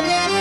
Música